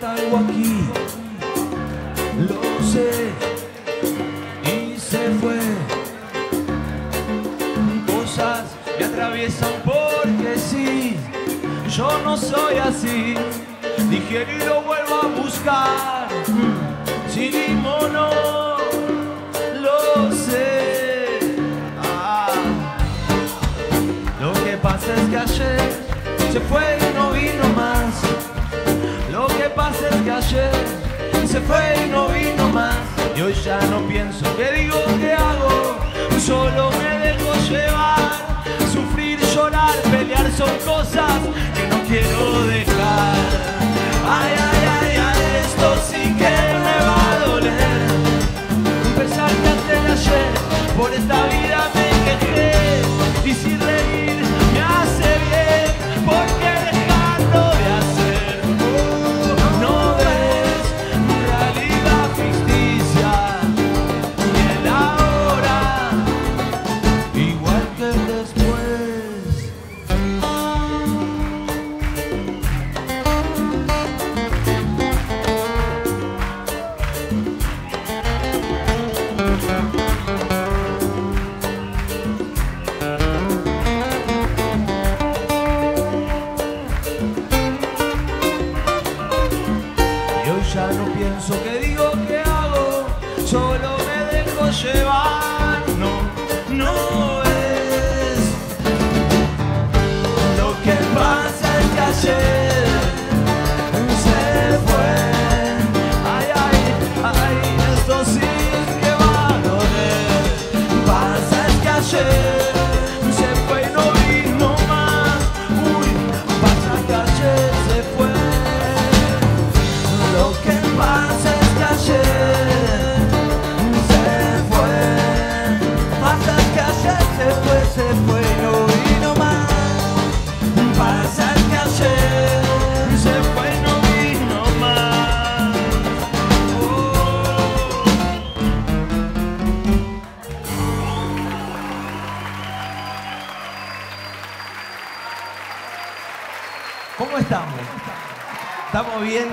sigo aquí, lo sé, y se fue. Cosas me atraviesan porque sí, yo no soy así. Dije y lo vuelvo a buscar, sin mono, lo sé. Ah. Lo que pasa es que ayer se fue se fue y no vino más. Y hoy ya no pienso qué digo, qué hago. Solo me dejo llevar. Sufrir, llorar, pelear son cosas que no quiero dejar. Ay, ay, ay, ay, esto sí que me va a doler. Pensar que antes de ayer por esta vida solo me dejo llevar. ¿Cómo estamos? ¿Estamos bien?